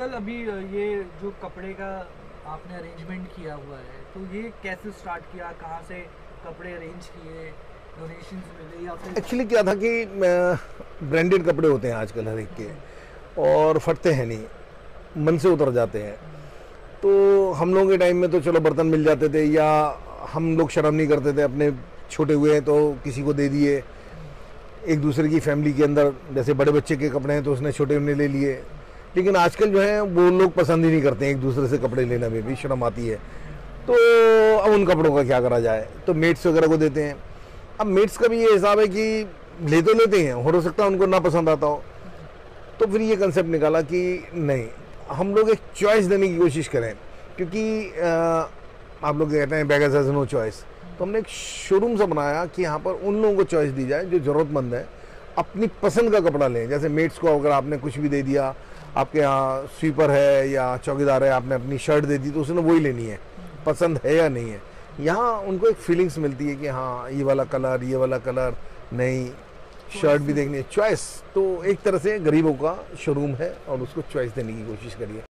Uncle, अभी ये जो कपड़े का आपने अरेंजमेंट किया हुआ है तो ये कैसे स्टार्ट किया? कहाँ से कपड़े अरेंज किए? एक्चुअली क्या था कि ब्रांडेड कपड़े होते हैं आजकल हर एक के, और फटते हैं नहीं, मन से उतर जाते हैं। तो हम लोगों के टाइम में तो चलो बर्तन मिल जाते थे, या हम लोग शर्म नहीं करते थे, अपने छोटे हुए हैं तो किसी को दे दिए। एक दूसरे की फैमिली के अंदर, जैसे बड़े बच्चे के कपड़े हैं तो उसने छोटे उन्हें ले लिए। लेकिन आजकल जो है, वो लोग पसंद ही नहीं करते हैं, एक दूसरे से कपड़े लेने में भी, शर्म आती है। तो अब उन कपड़ों का क्या करा जाए? तो मेट्स वगैरह को देते हैं। अब मेट्स का भी ये हिसाब है कि ले तो लेते हैं हो सकता है उनको ना पसंद आता हो। तो फिर ये कंसेप्ट निकाला कि नहीं, हम लोग एक चॉइस देने की कोशिश करें। क्योंकि आप लोग कहते हैं बैगर्स हैज़ नो चॉइस तो हमने एक शोरूम सा बनाया कि यहाँ पर उन लोगों को चॉइस दी जाए जो ज़रूरतमंद है। अपनी पसंद का कपड़ा लें। जैसे मेट्स को अगर आपने कुछ भी दे दिया, आपके यहाँ स्वीपर है या चौकीदार है, आपने अपनी शर्ट दे दी तो उसने वही लेनी है। पसंद है या नहीं है। यहाँ उनको एक फीलिंग्स मिलती है कि हाँ ये वाला कलर ये वाला कलर नहीं शर्ट भी देखनी है। चॉइस तो एक तरह से गरीबों का शोरूम है और उसको चॉइस देने की कोशिश करिए।